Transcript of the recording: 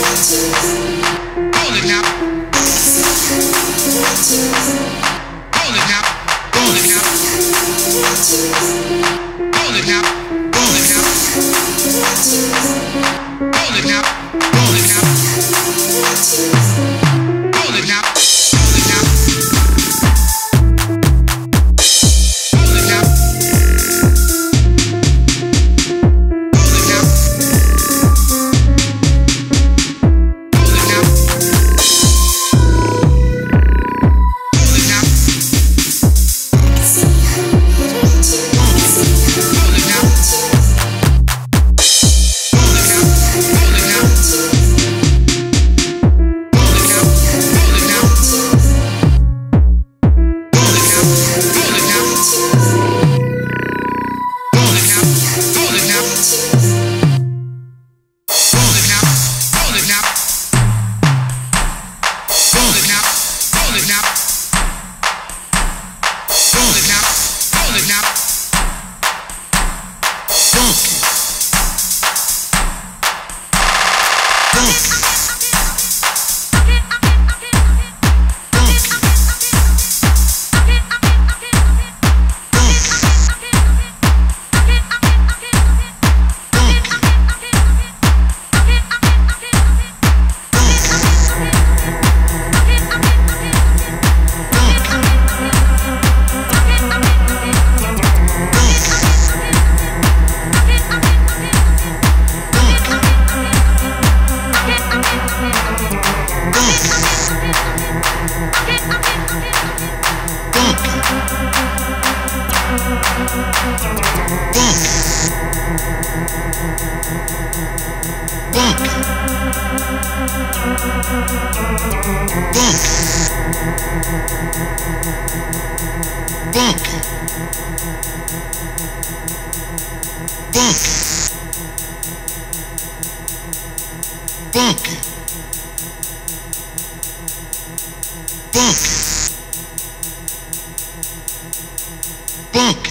to the Back.